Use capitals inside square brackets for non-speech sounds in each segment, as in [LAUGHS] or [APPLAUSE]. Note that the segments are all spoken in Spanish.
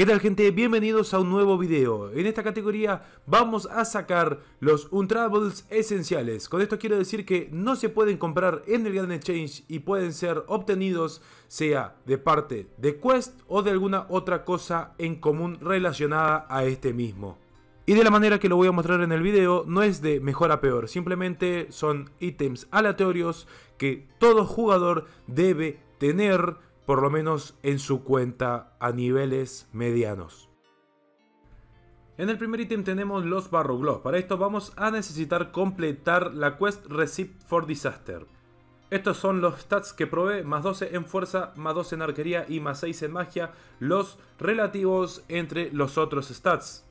¿Qué tal gente? Bienvenidos a un nuevo video. En esta categoría vamos a sacar los Untrables esenciales. Con esto quiero decir que no se pueden comprar en el Grand Exchange y pueden ser obtenidos sea de parte de Quest o de alguna otra cosa en común relacionada a este mismo. Y de la manera que lo voy a mostrar en el video no es de mejor a peor, simplemente son ítems aleatorios que todo jugador debe tener por lo menos en su cuenta a niveles medianos. En el primer ítem tenemos los Barrow Gloves. Para esto vamos a necesitar completar la quest Receipt for Disaster. Estos son los stats que provee, más 12 en fuerza, más 12 en arquería y más 6 en magia, los relativos entre los otros stats.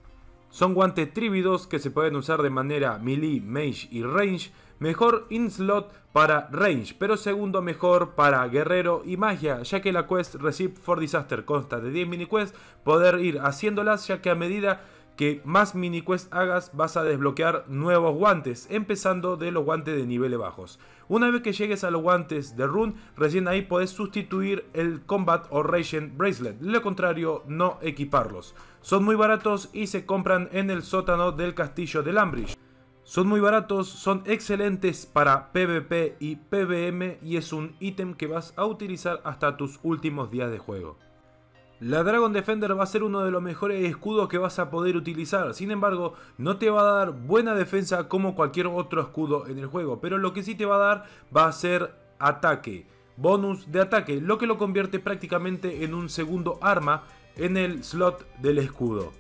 Son guantes trívidos que se pueden usar de manera melee, mage y range. Mejor in slot para range, pero segundo mejor para guerrero y magia, ya que la quest Receipt for Disaster consta de 10 mini quests, poder ir haciéndolas ya que a medida que más mini quest hagas vas a desbloquear nuevos guantes, empezando de los guantes de niveles bajos. Una vez que llegues a los guantes de Rune, recién ahí podés sustituir el Combat o Radiant Bracelet, lo contrario no equiparlos. Son muy baratos y se compran en el sótano del castillo de Lambridge. Son muy baratos, son excelentes para PvP y PvM y es un ítem que vas a utilizar hasta tus últimos días de juego. La Dragon Defender va a ser uno de los mejores escudos que vas a poder utilizar, sin embargo no te va a dar buena defensa como cualquier otro escudo en el juego, pero lo que sí te va a dar va a ser ataque, bonus de ataque, lo que lo convierte prácticamente en un segundo arma en el slot del escudo.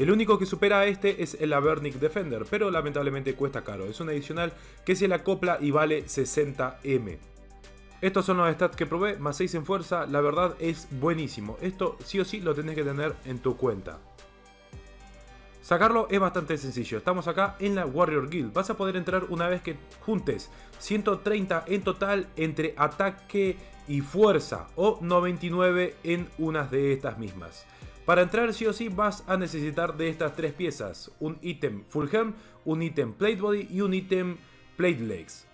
El único que supera a este es el Avernic Defender, pero lamentablemente cuesta caro, es un adicional que se le acopla y vale 60M. Estos son los stats que probé, más 6 en fuerza, la verdad es buenísimo. Esto sí o sí lo tenés que tener en tu cuenta. Sacarlo es bastante sencillo, estamos acá en la Warrior Guild. Vas a poder entrar una vez que juntes 130 en total entre ataque y fuerza o 99 en unas de estas mismas. Para entrar sí o sí vas a necesitar de estas tres piezas, un ítem Full Helm, un ítem Plate Body y un ítem Plate Legs.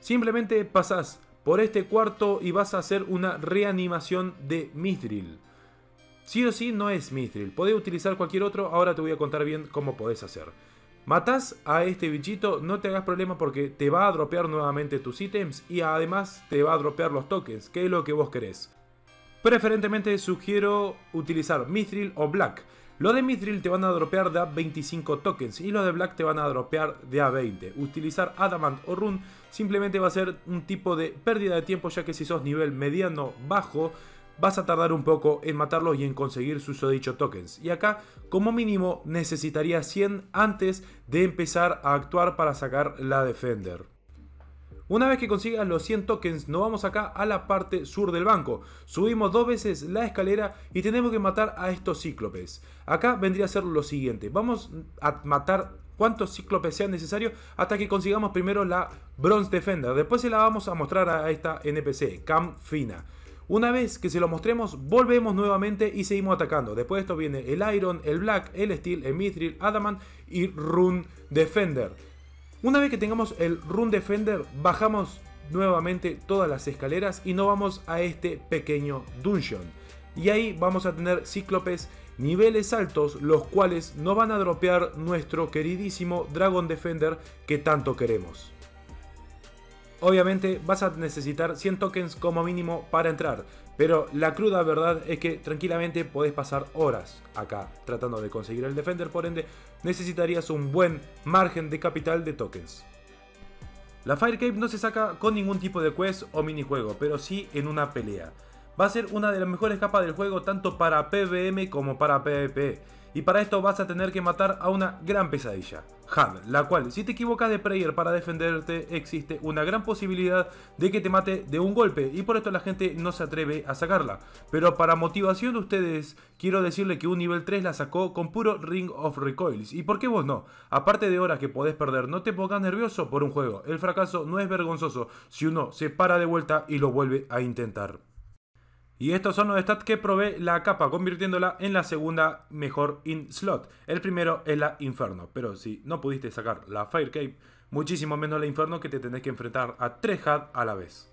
Simplemente pasas por este cuarto y vas a hacer una reanimación de Mithril. Sí o sí no es Mithril, podés utilizar cualquier otro, ahora te voy a contar bien cómo podés hacer. Matas a este bichito, no te hagas problema porque te va a dropear nuevamente tus ítems y además te va a dropear los tokens, que es lo que vos querés. Preferentemente sugiero utilizar Mithril o Black. Los de Mithril te van a dropear de a 25 tokens y los de Black te van a dropear de a 20. Utilizar Adamant o Rune simplemente va a ser un tipo de pérdida de tiempo ya que si sos nivel mediano bajo vas a tardar un poco en matarlos y en conseguir sus dicho tokens. Y acá como mínimo necesitaría 100 antes de empezar a actuar para sacar la Defender. Una vez que consigas los 100 tokens, nos vamos acá a la parte sur del banco. Subimos dos veces la escalera y tenemos que matar a estos cíclopes. Acá vendría a ser lo siguiente. Vamos a matar cuantos cíclopes sean necesarios hasta que consigamos primero la Bronze Defender. Después se la vamos a mostrar a esta NPC, Cam Fina. Una vez que se lo mostremos, volvemos nuevamente y seguimos atacando. Después de esto viene el Iron, el Black, el Steel, el Mithril, Adamant y Rune Defender. Una vez que tengamos el Rune Defender, bajamos nuevamente todas las escaleras y nos vamos a este pequeño dungeon. Y ahí vamos a tener cíclopes niveles altos, los cuales nos van a dropear nuestro queridísimo Dragon Defender que tanto queremos. Obviamente vas a necesitar 100 tokens como mínimo para entrar, pero la cruda verdad es que tranquilamente podés pasar horas acá tratando de conseguir el Defender, por ende necesitarías un buen margen de capital de tokens. La Firecape no se saca con ningún tipo de quest o minijuego, pero sí en una pelea. Va a ser una de las mejores capas del juego tanto para PvM como para PvP y para esto vas a tener que matar a una gran pesadilla, Han, la cual si te equivocas de prayer para defenderte existe una gran posibilidad de que te mate de un golpe y por esto la gente no se atreve a sacarla. Pero para motivación de ustedes quiero decirle que un nivel 3 la sacó con puro Ring of Recoils y por qué vos no. Aparte de horas que podés perder, no te pongas nervioso por un juego, el fracaso no es vergonzoso si uno se para de vuelta y lo vuelve a intentar. Y estos son los stats que probé la capa, convirtiéndola en la segunda mejor in slot. El primero es la Inferno, pero si no pudiste sacar la Fire Cape, muchísimo menos la Inferno que te tenés que enfrentar a 3 HUD a la vez.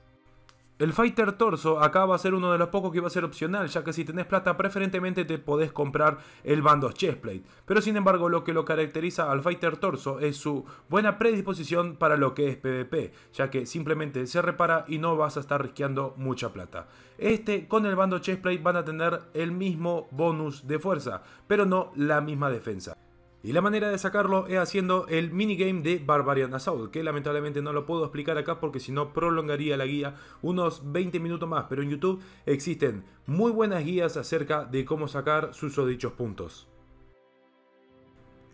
El Fighter Torso acá va a ser uno de los pocos que va a ser opcional, ya que si tenés plata preferentemente te podés comprar el bando Chestplate. Pero sin embargo lo que lo caracteriza al Fighter Torso es su buena predisposición para lo que es PvP, ya que simplemente se repara y no vas a estar risqueando mucha plata. Este con el bando Chestplate van a tener el mismo bonus de fuerza, pero no la misma defensa. Y la manera de sacarlo es haciendo el minigame de Barbarian Assault, que lamentablemente no lo puedo explicar acá porque si no prolongaría la guía unos 20 minutos más, pero en YouTube existen muy buenas guías acerca de cómo sacar sus dichos puntos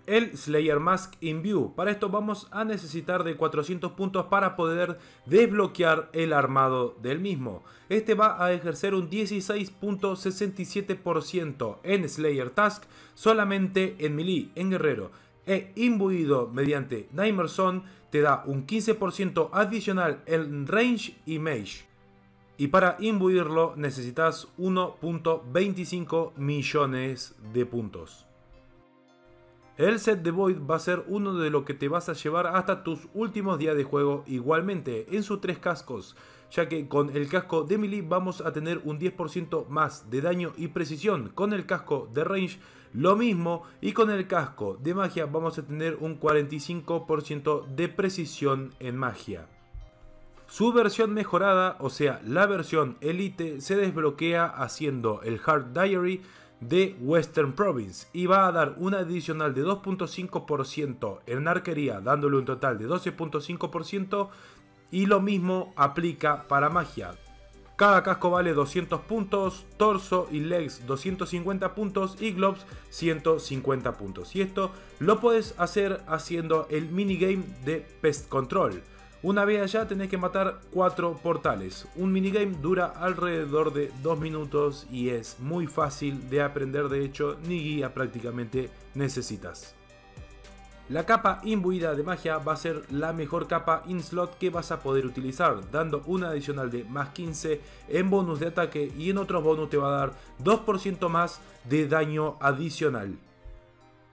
el Slayer Mask in View. Para esto vamos a necesitar de 400 puntos para poder desbloquear el armado del mismo. Este va a ejercer un 16.67% en Slayer Task solamente en melee, en guerrero. E imbuido mediante Nightmare Zone te da un 15% adicional en range y mage. Y para imbuirlo necesitas 1.25 millones de puntos. El set de Void va a ser uno de lo que te vas a llevar hasta tus últimos días de juego igualmente en sus tres cascos, ya que con el casco de melee vamos a tener un 10% más de daño y precisión, con el casco de range lo mismo y con el casco de magia vamos a tener un 45% de precisión en magia. Su versión mejorada, o sea la versión Elite, se desbloquea haciendo el Hard Diary de Western Province y va a dar un adicional de 2.5% en arquería, dándole un total de 12.5% y lo mismo aplica para magia. Cada casco vale 200 puntos, torso y legs 250 puntos y gloves 150 puntos. Y esto lo puedes hacer haciendo el minigame de Pest Control. Una vez allá tenés que matar 4 portales. Un minigame dura alrededor de 2 minutos y es muy fácil de aprender, de hecho ni guía prácticamente necesitas. La capa imbuida de magia va a ser la mejor capa in slot que vas a poder utilizar, dando una adicional de más 15 en bonus de ataque y en otros bonus te va a dar 2% más de daño adicional.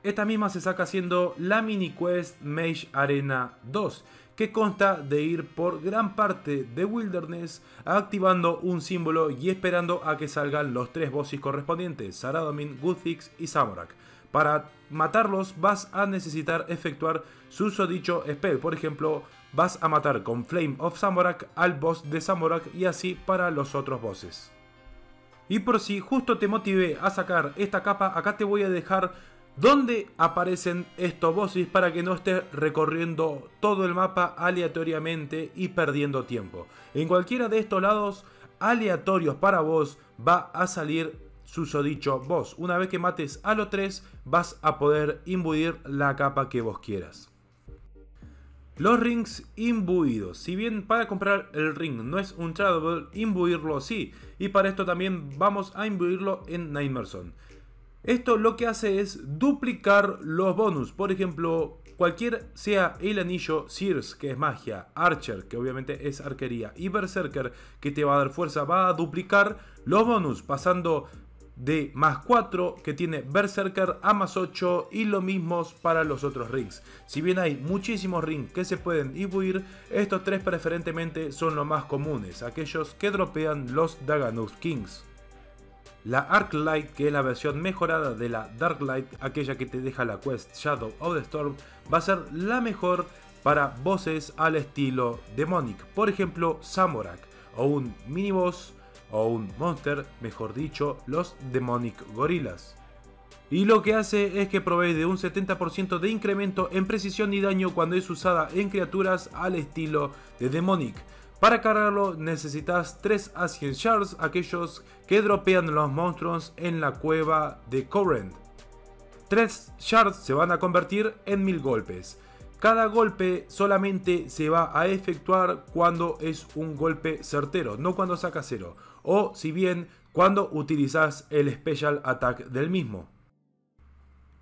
Esta misma se saca haciendo la mini quest Mage Arena 2 que consta de ir por gran parte de Wilderness activando un símbolo y esperando a que salgan los tres bosses correspondientes, Saradomin, Guthix y Samorak. Para matarlos vas a necesitar efectuar su dicho spell, por ejemplo, vas a matar con Flame of Samorak al boss de Samorak y así para los otros bosses. Y por si justo te motivé a sacar esta capa, acá te voy a dejar ¿Dónde aparecen estos bosses para que no estés recorriendo todo el mapa aleatoriamente y perdiendo tiempo. En cualquiera de estos lados aleatorios para vos va a salir susodicho boss. Una vez que mates a los tres vas a poder imbuir la capa que vos quieras. Los rings imbuidos. Si bien para comprar el ring no es un tradable, imbuirlo sí. Y para esto también vamos a imbuirlo en Nightmare Zone. Esto lo que hace es duplicar los bonus. Por ejemplo, cualquier sea el anillo Sears, que es magia, Archer, que obviamente es arquería, y Berserker, que te va a dar fuerza, va a duplicar los bonus, pasando de más 4 que tiene Berserker a más 8 y lo mismo para los otros rings. Si bien hay muchísimos rings que se pueden imbuir, estos tres preferentemente son los más comunes, aquellos que dropean los Daganus Kings. La Arclight, que es la versión mejorada de la Darklight, aquella que te deja la quest Shadow of the Storm, va a ser la mejor para bosses al estilo Demonic. Por ejemplo, Samorak, o un mini boss, o un monster, mejor dicho, los Demonic Gorillas. Y lo que hace es que provee de un 70% de incremento en precisión y daño cuando es usada en criaturas al estilo de Demonic. Para cargarlo necesitas 3 Ascent Shards, aquellos que dropean los monstruos en la cueva de Current. 3 Shards se van a convertir en 1000 golpes. Cada golpe solamente se va a efectuar cuando es un golpe certero, no cuando saca cero. O si bien cuando utilizas el Special Attack del mismo.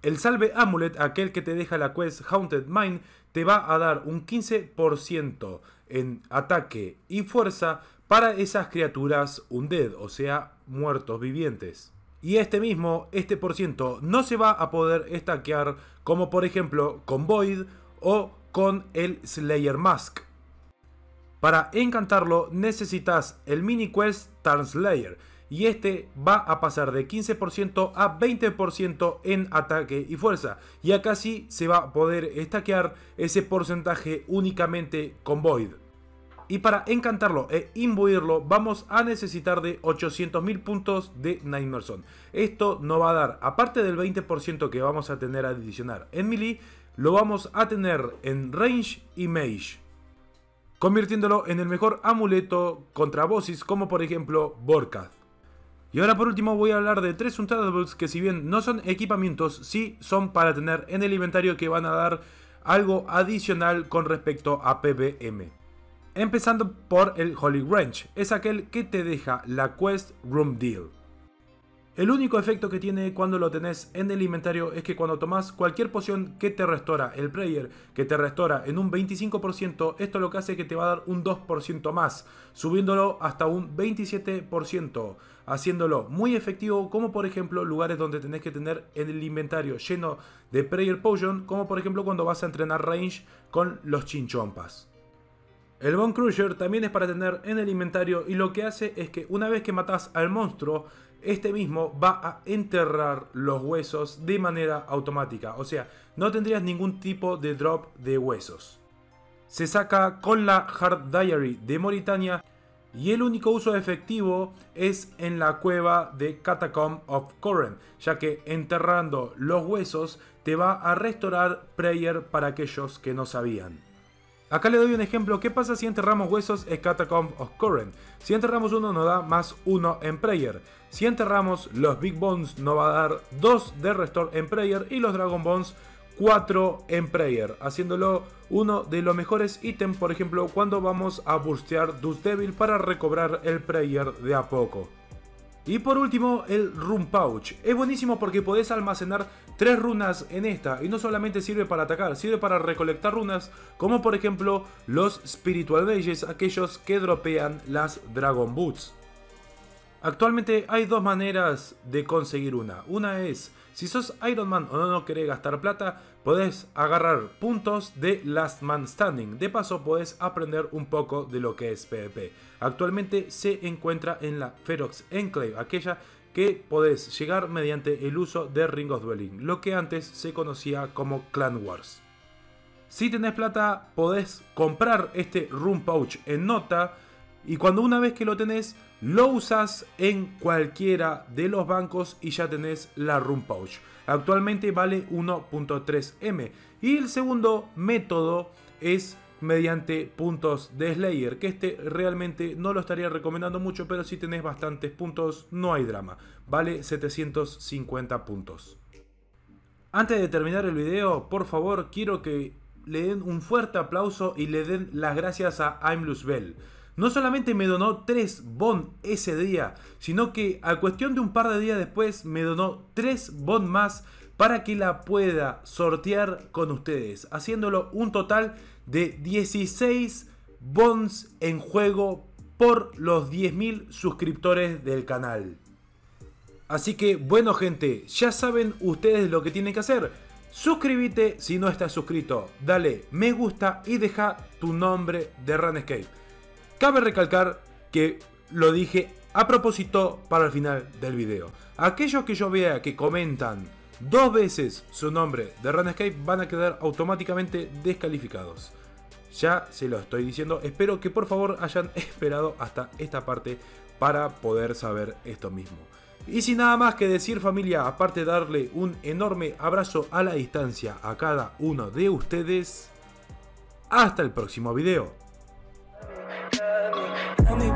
El salve amulet, aquel que te deja la quest Haunted Mind, te va a dar un 15% en ataque y fuerza para esas criaturas undead, o sea, muertos vivientes. Y este mismo, este por ciento, no se va a poder estaquear como por ejemplo con Void o con el Slayer Mask. Para encantarlo necesitas el mini quest Translayer y este va a pasar de 15% a 20% en ataque y fuerza. Y acá sí se va a poder estaquear ese porcentaje únicamente con Void. Y para encantarlo e imbuirlo vamos a necesitar de 800.000 puntos de Nightmare Zone. Esto nos va a dar, aparte del 20% que vamos a tener adicional en melee, lo vamos a tener en range y mage. Convirtiéndolo en el mejor amuleto contra bosses como por ejemplo Borkath. Y ahora por último voy a hablar de tres Untradables que si bien no son equipamientos, sí son para tener en el inventario que van a dar algo adicional con respecto a PvM. Empezando por el Holy Wrench, es aquel que te deja la Quest Room Deal. El único efecto que tiene cuando lo tenés en el inventario es que cuando tomas cualquier poción que te restaura el player, que te restaura en un 25%, esto lo que hace es que te va a dar un 2% más, subiéndolo hasta un 27%, haciéndolo muy efectivo como por ejemplo lugares donde tenés que tener el inventario lleno de prayer potion, como por ejemplo cuando vas a entrenar range con los chinchompas. El Bone Crusher también es para tener en el inventario y lo que hace es que una vez que matas al monstruo, este mismo va a enterrar los huesos de manera automática. O sea, no tendrías ningún tipo de drop de huesos. Se saca con la Hard Diary de Mauritania y el único uso efectivo es en la cueva de Catacomb of Corren, ya que enterrando los huesos te va a restaurar Prayer para aquellos que no sabían. Acá le doy un ejemplo, ¿qué pasa si enterramos huesos en Catacomb of Current? Si enterramos uno nos da más uno en Prayer. Si enterramos los Big Bones nos va a dar 2 de Restore en Prayer y los Dragon Bones 4 en Prayer, haciéndolo uno de los mejores ítems, por ejemplo, cuando vamos a burstear Dust Devil para recobrar el Prayer de a poco. Y por último, el Rune Pouch. Es buenísimo porque podés almacenar tres runas en esta y no solamente sirve para atacar, sirve para recolectar runas, como por ejemplo los Spiritual Mages, aquellos que dropean las Dragon Boots. Actualmente hay dos maneras de conseguir una. Una es, si sos Iron Man o no, querés gastar plata, podés agarrar puntos de Last Man Standing. De paso podés aprender un poco de lo que es PvP. Actualmente se encuentra en la Ferox Enclave, aquella que podés llegar mediante el uso de Ring of Dwelling, lo que antes se conocía como Clan Wars. Si tenés plata, podés comprar este Room Pouch en nota y cuando una vez que lo tenés, lo usas en cualquiera de los bancos y ya tenés la Room Pouch. Actualmente vale 1.3M. Y el segundo método es mediante puntos de Slayer, que este realmente no lo estaría recomendando mucho, pero si tenés bastantes puntos no hay drama. Vale 750 puntos. Antes de terminar el video, por favor, quiero que le den un fuerte aplauso y le den las gracias a I'm Bell no solamente me donó 3 bond ese día, sino que a cuestión de un par de días después me donó 3 bond más para que la pueda sortear con ustedes, haciéndolo un total de 16 bonds en juego por los 10.000 suscriptores del canal. Así que bueno gente, ya saben ustedes lo que tienen que hacer. Suscríbete si no estás suscrito, dale me gusta y deja tu nombre de Runescape. Cabe recalcar que lo dije a propósito para el final del video. Aquellos que yo vea que comentan dos veces su nombre de Runescape van a quedar automáticamente descalificados. Ya se lo estoy diciendo, espero que por favor hayan [LAUGHS] esperado hasta esta parte para poder saber esto mismo. Y sin nada más que decir familia, aparte de darle un enorme abrazo a la distancia a cada uno de ustedes, hasta el próximo video.